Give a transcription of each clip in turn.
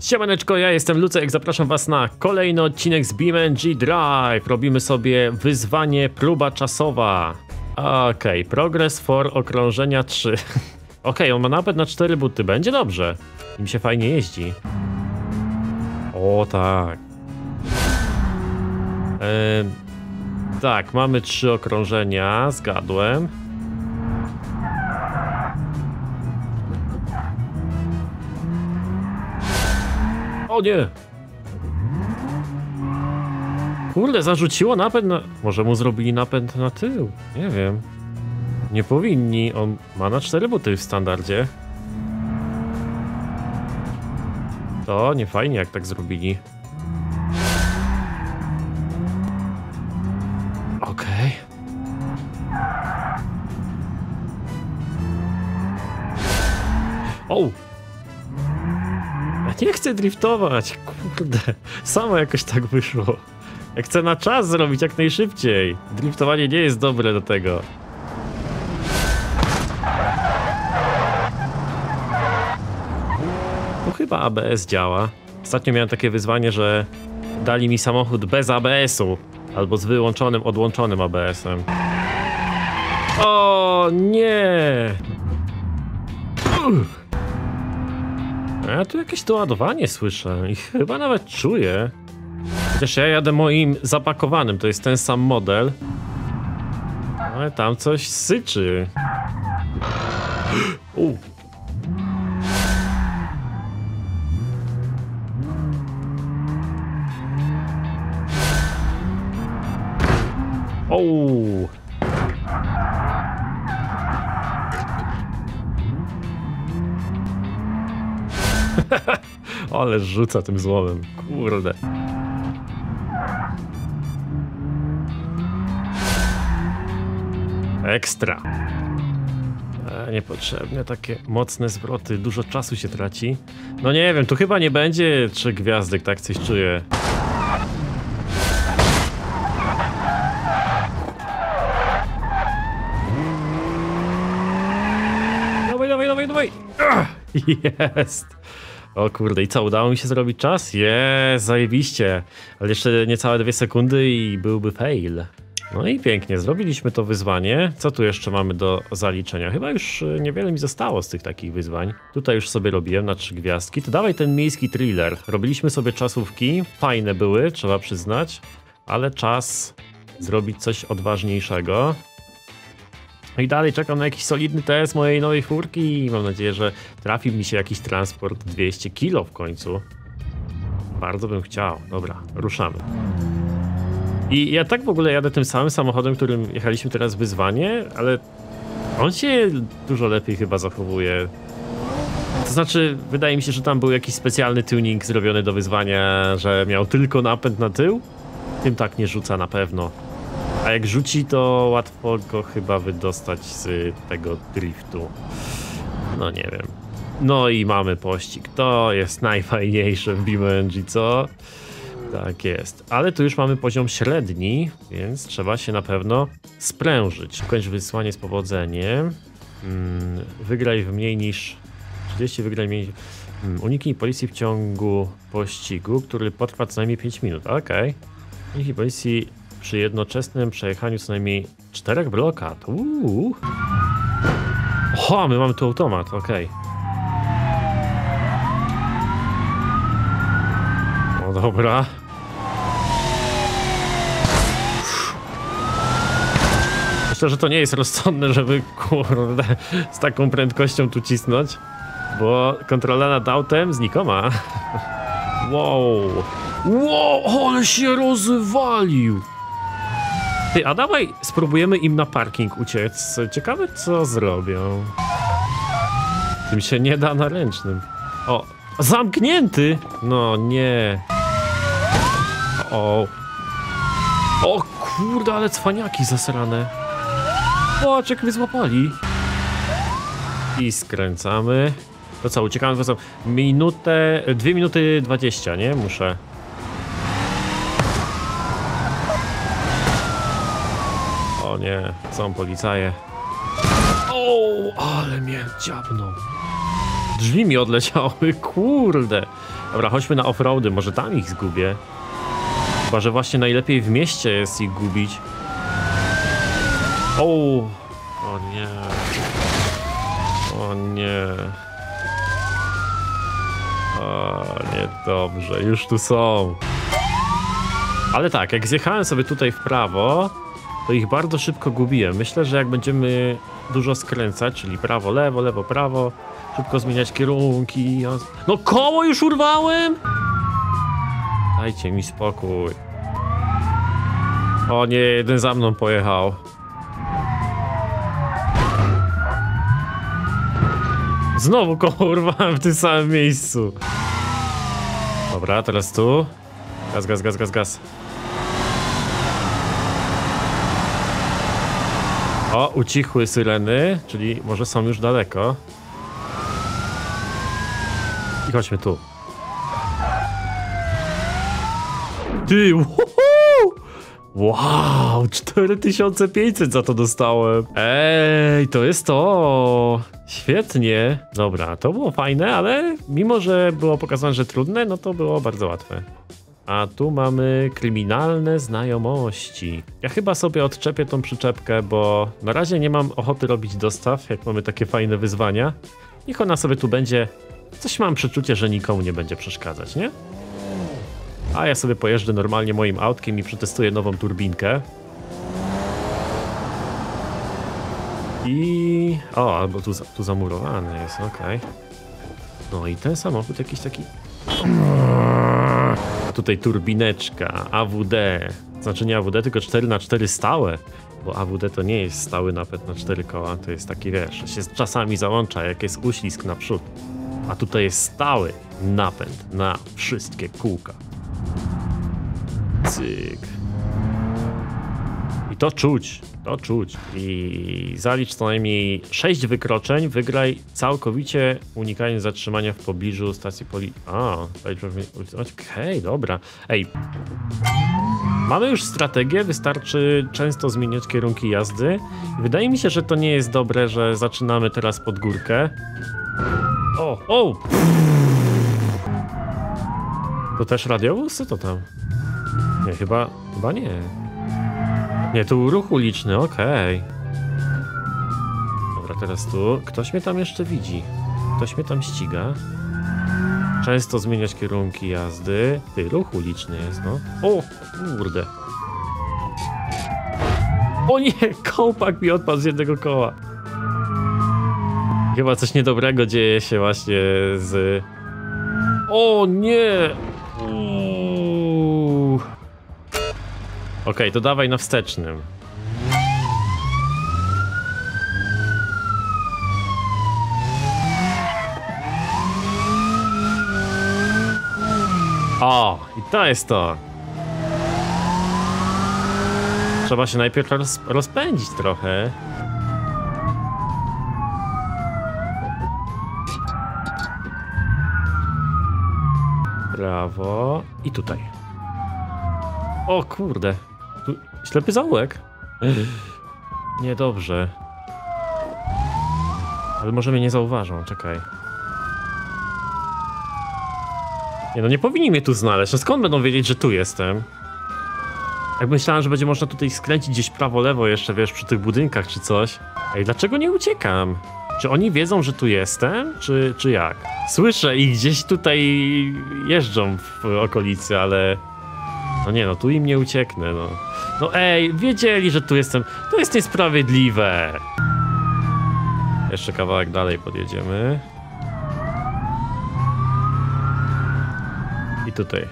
Siemaneczko, ja jestem Lucek, zapraszam was na kolejny odcinek z BeamNG Drive. Robimy sobie wyzwanie próba czasowa. Okej, progress for okrążenia 3. Okej, on ma napęd na 4 buty, będzie dobrze. Im się fajnie jeździ. O tak. Tak, mamy trzy okrążenia, zgadłem. Nie! Kurde, zarzuciło napęd na... Może mu zrobili napęd na tył? Nie wiem. Nie powinni, on ma na cztery buty w standardzie. To nie fajnie jak tak zrobili. Nie chcę driftować, kurde. Samo jakoś tak wyszło. Ja chcę na czas zrobić jak najszybciej. Driftowanie nie jest dobre do tego. Tu chyba ABS działa. Ostatnio miałem takie wyzwanie, że dali mi samochód bez ABS-u. Albo z wyłączonym, odłączonym ABS-em. O nie! A Ja tu jakieś doładowanie słyszę i chyba nawet czuję. Chociaż ja jadę moim zapakowanym, to jest ten sam model. Ale tam coś syczy. U. Ale rzuca tym złomem. Kurde. Ekstra. E, niepotrzebne takie mocne zwroty, dużo czasu się traci. No nie wiem, tu chyba nie będzie trzech gwiazdek, tak coś czuję. Dawaj, dawaj, dawaj, dawaj! Jest! O kurde, i co, udało mi się zrobić czas? Jest, zajebiście. Ale jeszcze niecałe dwie sekundy i byłby fail. No i pięknie, zrobiliśmy to wyzwanie. Co tu jeszcze mamy do zaliczenia? Chyba już y, niewiele mi zostało z tych takich wyzwań. Tutaj już sobie robiłem na trzy gwiazdki. To dawaj ten miejski thriller. Robiliśmy sobie czasówki, fajne były, trzeba przyznać, ale czas zrobić coś odważniejszego. No i dalej czekam na jakiś solidny test mojej nowej furki i mam nadzieję, że trafi mi się jakiś transport 200 kilo w końcu. Bardzo bym chciał. Dobra, ruszamy. I ja tak w ogóle jadę tym samym samochodem, którym jechaliśmy teraz wyzwanie, ale on się dużo lepiej chyba zachowuje. To znaczy, wydaje mi się, że tam był jakiś specjalny tuning zrobiony do wyzwania, że miał tylko napęd na tył. Tym tak nie rzuca na pewno. A jak rzuci, to łatwo go chyba wydostać z tego driftu. No nie wiem. No i mamy pościg. To jest najfajniejsze w BeamNG, co? Tak jest. Ale tu już mamy poziom średni, więc trzeba się na pewno sprężyć. Kończ wysłanie z powodzeniem. Mm, wygraj w mniej niż 30, wygraj mniej. Mm, uniknij policji w ciągu pościgu, który potrwa co najmniej 5 minut. Okej. Uniknij policji przy jednoczesnym przejechaniu co najmniej czterech blokad. Uuu. My mamy tu automat, okej. No dobra. Myślę, że to nie jest rozsądne, żeby kurde z taką prędkością tu cisnąć, bo kontrola nad autem znikoma. Wow. Wow, ale się rozwalił. Ty, a dawaj spróbujemy im na parking uciec. Ciekawe co zrobią. Tym się nie da na ręcznym. O, zamknięty! No nie. O. O kurde, ale cwaniaki zasrane. Patrz jak mnie złapali. I skręcamy. To co, uciekamy to? Minutę, dwie minuty dwadzieścia, nie? Muszę. Nie, są policaje. O, ale mnie dziabnął. Drzwi mi odleciały, kurde. Dobra, chodźmy na offroady, może tam ich zgubię. Chyba, że właśnie najlepiej w mieście jest ich gubić. O, o nie. O nie. O, niedobrze, już tu są. Ale tak, jak zjechałem sobie tutaj w prawo, to ich bardzo szybko gubiłem. Myślę, że jak będziemy dużo skręcać, czyli prawo, lewo, lewo, prawo, szybko zmieniać kierunki. No koło już urwałem! Dajcie mi spokój. O nie, jeden za mną pojechał. Znowu koło urwałem w tym samym miejscu. Dobra, teraz tu. Gaz, gaz, gaz, gaz, gaz. O, ucichły syreny, czyli może są już daleko. I chodźmy tu. Ty! Wow, 4500 za to dostałem. Ej, to jest to. Świetnie. Dobra, to było fajne, ale mimo, że było pokazane, że trudne, no to było bardzo łatwe. A tu mamy kryminalne znajomości. Ja chyba sobie odczepię tą przyczepkę, bo na razie nie mam ochoty robić dostaw, jak mamy takie fajne wyzwania. Niech ona sobie tu będzie. Coś mam przeczucie, że nikomu nie będzie przeszkadzać, nie? A ja sobie pojeżdżę normalnie moim autkiem i przetestuję nową turbinkę. I... O, albo tu, tu zamurowany jest, okej. No i ten samochód jakiś taki... A tutaj turbineczka, AWD. Znaczy nie AWD, tylko 4 na 4 stałe. Bo AWD to nie jest stały napęd na 4 koła, to jest taki, wiesz, się czasami załącza, jak jest uślizg naprzód. A tutaj jest stały napęd na wszystkie kółka. Cyk. To czuć, to czuć. I zalicz co najmniej 6 wykroczeń, wygraj całkowicie unikając zatrzymania w pobliżu stacji poli... A, okej, dobra. Ej, mamy już strategię, wystarczy często zmieniać kierunki jazdy. Wydaje mi się, że to nie jest dobre, że zaczynamy teraz pod górkę. O, o! To też radiowóz? Co to tam? Nie, chyba, chyba nie. Nie, tu ruch uliczny, okej. Dobra, teraz tu. Ktoś mnie tam jeszcze widzi. Ktoś mnie tam ściga. Często zmieniać kierunki jazdy. Ty, ruch uliczny jest, no. O, kurde. O nie, kołpak mi odpadł z jednego koła. Chyba coś niedobrego dzieje się właśnie z... O nie! Okej, to dawaj na wstecznym. O, i to jest to. Trzeba się najpierw roz, rozpędzić trochę. Prawo i tutaj. O kurde. Ślepy zaułek. Niedobrze. Ale może mnie nie zauważą, czekaj. Nie no, nie powinni mnie tu znaleźć. No skąd będą wiedzieć, że tu jestem? Jak myślałem, że będzie można tutaj skręcić gdzieś prawo-lewo jeszcze, wiesz, przy tych budynkach czy coś. Ej, dlaczego nie uciekam? Czy oni wiedzą, że tu jestem, czy, czy jak? Słyszę ich gdzieś tutaj jeżdżą w okolicy, ale... No nie no, tu im nie ucieknę, no. No ej, wiedzieli, że tu jestem. To jest niesprawiedliwe. Jeszcze kawałek dalej podjedziemy. I tutaj.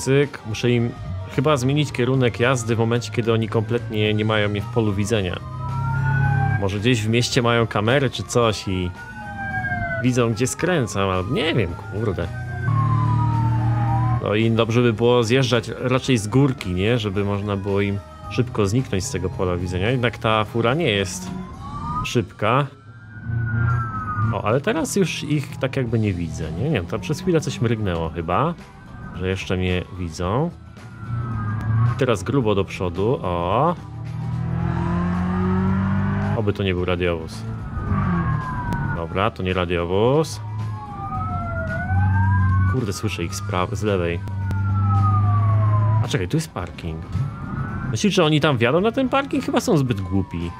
Cyk, muszę im chyba zmienić kierunek jazdy w momencie, kiedy oni kompletnie nie mają mnie w polu widzenia. Może gdzieś w mieście mają kamery czy coś i widzą gdzie skręcam, albo nie wiem, kurde. No i dobrze by było zjeżdżać raczej z górki, nie? Żeby można było im szybko zniknąć z tego pola widzenia. Jednak ta fura nie jest szybka. O, ale teraz już ich tak jakby nie widzę, nie? Nie wiem, tam przez chwilę coś mrygnęło chyba, że jeszcze mnie widzą. Teraz grubo do przodu, o. Oby to nie był radiowóz. Dobra, to nie radiowóz. Kurde, słyszę ich z, pra- z lewej. A czekaj, tu jest parking. Myślisz, że oni tam wjadą na ten parking? Chyba są zbyt głupi.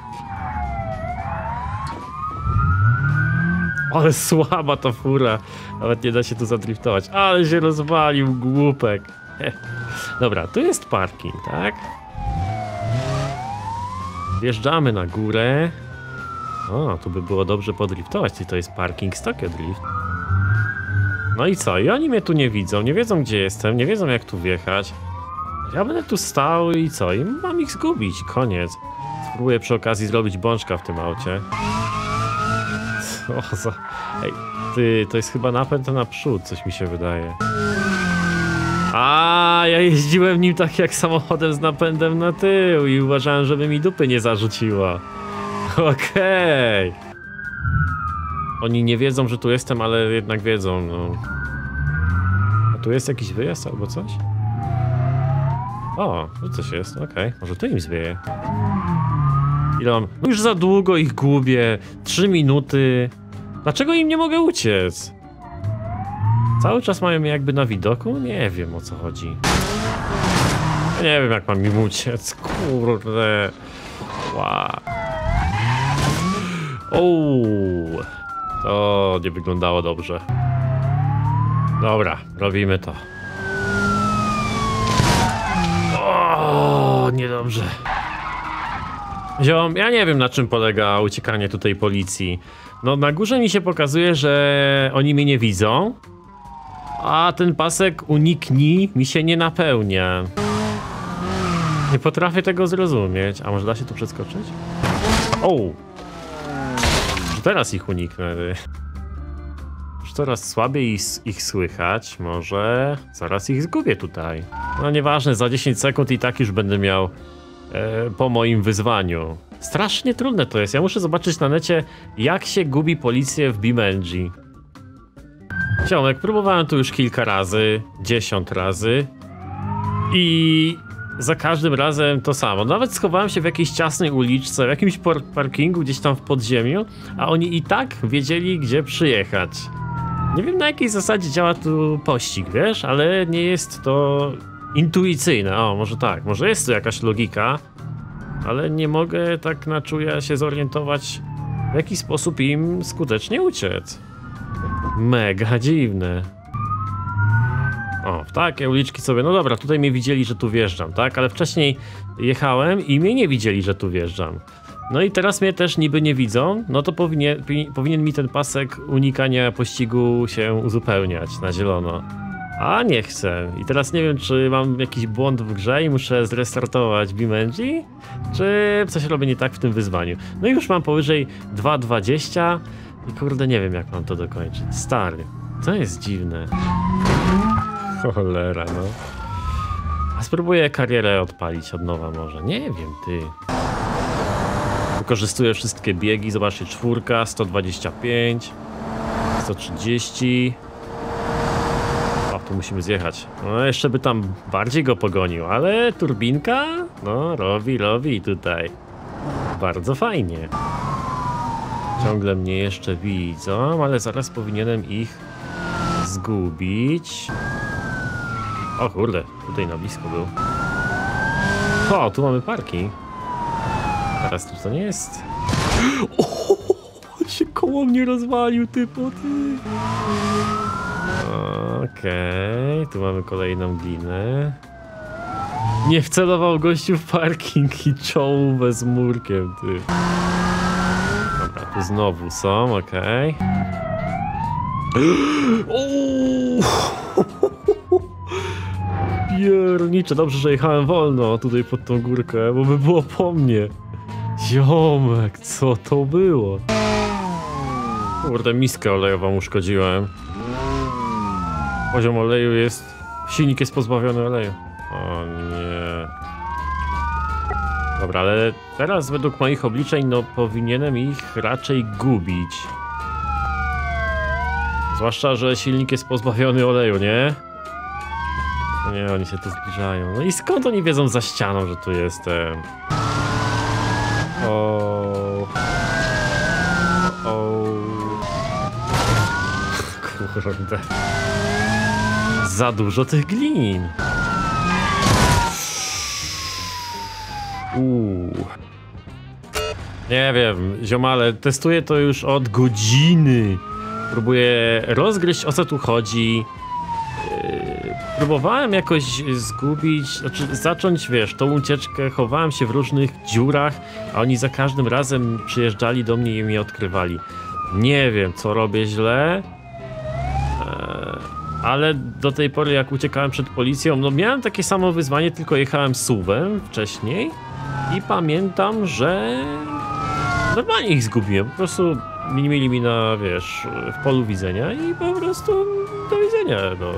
Ale słaba ta fura. Nawet nie da się tu zadriftować. Ale się rozwalił głupek. Dobra, tu jest parking, tak? Wjeżdżamy na górę. O, tu by było dobrze podriftować. Czyli to jest parking z Drift. No i co? I oni mnie tu nie widzą, nie wiedzą gdzie jestem, nie wiedzą jak tu wjechać. Ja będę tu stał i co? I mam ich zgubić, koniec. Spróbuję przy okazji zrobić bączka w tym aucie. Co za... Ej, ty, to jest chyba napęd na naprzód, coś mi się wydaje. A, ja jeździłem nim tak jak samochodem z napędem na tył i uważałem, żeby mi dupy nie zarzuciła. Okej. Oni nie wiedzą, że tu jestem, ale jednak wiedzą, no. A tu jest jakiś wyjazd albo coś? O, tu coś jest, okej. Może tu im zwieje. Ile mam? No już za długo ich gubię. Trzy minuty. Dlaczego im nie mogę uciec? Cały czas mają mnie jakby na widoku? Nie wiem o co chodzi. Nie wiem jak mam im uciec. Kurde. Wow. Ouu. To nie wyglądało dobrze. Dobra, robimy to. O, niedobrze. Ziom, ja nie wiem na czym polega uciekanie tutaj policji. No na górze mi się pokazuje, że oni mnie nie widzą, a ten pasek uniknij mi się nie napełnia. Nie potrafię tego zrozumieć. A może da się tu przeskoczyć? O! Teraz ich uniknę. Już coraz słabiej ich, ich słychać. Może zaraz ich zgubię tutaj. No nieważne, za 10 sekund i tak już będę miał e, po moim wyzwaniu. Strasznie trudne to jest. Ja muszę zobaczyć na necie, jak się gubi policję w Bimenji. Ciomek, próbowałem tu już kilka razy, 10 razy i za każdym razem to samo. Nawet schowałem się w jakiejś ciasnej uliczce, w jakimś par parkingu gdzieś tam w podziemiu, a oni i tak wiedzieli, gdzie przyjechać. Nie wiem na jakiej zasadzie działa tu pościg, wiesz, ale nie jest to intuicyjne. O, może tak, może jest tu jakaś logika, ale nie mogę tak na czuja się zorientować, w jaki sposób im skutecznie uciec. Mega dziwne. O, w takie uliczki sobie, no dobra, tutaj mnie widzieli, że tu wjeżdżam, tak? Ale wcześniej jechałem i mnie nie widzieli, że tu wjeżdżam. No i teraz mnie też niby nie widzą, no to powinien, powinien mi ten pasek unikania pościgu się uzupełniać na zielono. A nie chcę. I teraz nie wiem, czy mam jakiś błąd w grze i muszę zrestartować Bimenji, czy coś robię nie tak w tym wyzwaniu. No i już mam powyżej 2.20 i kurde nie wiem jak mam to dokończyć. Stary, to jest dziwne. Cholera, no. A spróbuję karierę odpalić od nowa może. Nie wiem, ty. Wykorzystuję wszystkie biegi. Zobaczcie, czwórka, 125, 130. O, tu musimy zjechać. No, jeszcze by tam bardziej go pogonił, ale turbinka, no, robi, robi tutaj. Bardzo fajnie. Ciągle mnie jeszcze widzą, ale zaraz powinienem ich zgubić. O kurde, tutaj na blisko był. O, tu mamy parking. Teraz tu to nie jest. O, się koło mnie rozwalił, typo, ty. Okej, tu mamy kolejną glinę. Nie wcelował gościu w parking i czołówę z murkiem, ty. Dobra, tu znowu są, okej. Uuu. Piernicze, dobrze, że jechałem wolno tutaj pod tą górkę, bo by było po mnie. Ziomek, co to było? Kurde, miskę olejową uszkodziłem. Poziom oleju jest... Silnik jest pozbawiony oleju. O nie. Dobra, ale teraz według moich obliczeń, no powinienem ich raczej gubić. Zwłaszcza, że silnik jest pozbawiony oleju, nie? Nie, oni się tu zbliżają. No i skąd oni wiedzą za ścianą, że tu jestem? O. O. Kurde. za dużo tych glin. Uuu. Nie wiem, ziomale, testuję to już od godziny. Próbuję rozgryźć o co tu chodzi. Próbowałem jakoś zgubić, znaczy zacząć, wiesz, tą ucieczkę, chowałem się w różnych dziurach, a oni za każdym razem przyjeżdżali do mnie i mnie odkrywali. Nie wiem, co robię źle, eee, ale do tej pory jak uciekałem przed policją, no miałem takie samo wyzwanie, tylko jechałem suwem wcześniej i pamiętam, że normalnie ich zgubiłem, po prostu mieli mi na, wiesz, w polu widzenia i po prostu do widzenia, no.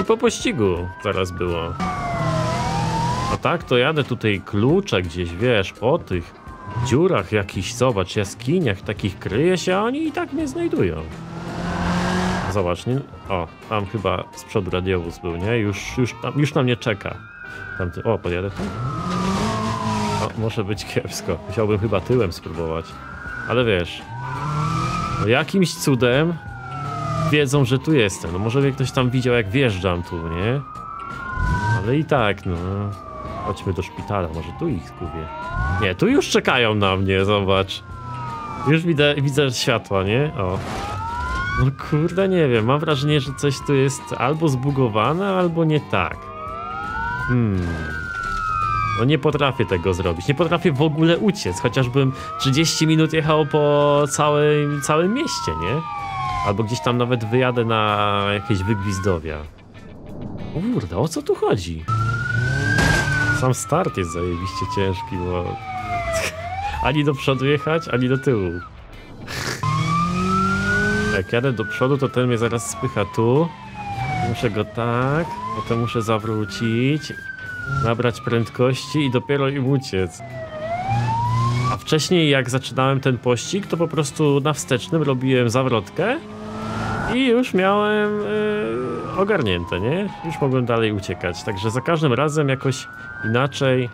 I po pościgu zaraz było. A tak to jadę tutaj klucze gdzieś, wiesz, po tych dziurach jakichś, zobacz, jaskiniach takich kryje się, a oni i tak mnie znajdują. Zobacz, nie? O, tam chyba z przodu radiowóz był, nie? Już, już, tam, już na mnie czeka. Tamty, o, podjadę tu? O, może być kiepsko. Musiałbym chyba tyłem spróbować. Ale wiesz, no jakimś cudem wiedzą, że tu jestem. No może mnie ktoś tam widział, jak wjeżdżam tu, nie? Ale i tak, no. Chodźmy do szpitala, może tu ich zgubię. Nie, tu już czekają na mnie, zobacz. Już widzę, widzę światła, nie? O. No kurde, nie wiem, mam wrażenie, że coś tu jest albo zbugowane, albo nie tak. Hmm. No nie potrafię tego zrobić. Nie potrafię w ogóle uciec, chociażbym 30 minut jechał po całym, całym mieście, nie? Albo gdzieś tam nawet wyjadę na jakieś wygwizdowia. Kurde, o co tu chodzi? Sam start jest zajebiście ciężki, bo... ani do przodu jechać, ani do tyłu. Jak jadę do przodu, to ten mnie zaraz spycha tu. Muszę go tak, potem muszę zawrócić, nabrać prędkości i dopiero im uciec. A wcześniej jak zaczynałem ten pościg, to po prostu na wstecznym robiłem zawrotkę i już miałem yy, ogarnięte, nie? Już mogłem dalej uciekać. Także za każdym razem jakoś inaczej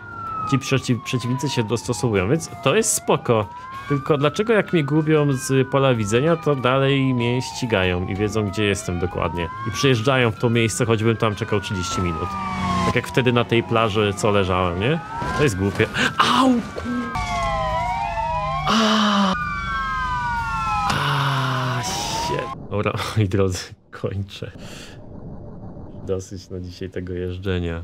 ci przeciw, przeciwnicy się dostosowują, więc to jest spoko. Tylko dlaczego jak mnie gubią z pola widzenia, to dalej mnie ścigają i wiedzą gdzie jestem dokładnie. I przyjeżdżają w to miejsce, choćbym tam czekał 30 minut. Tak jak wtedy na tej plaży, co leżałem, nie? To jest głupie. Au! ku- A! A, shit. Dobra, moi drodzy, kończę. Dosyć na dzisiaj tego jeżdżenia.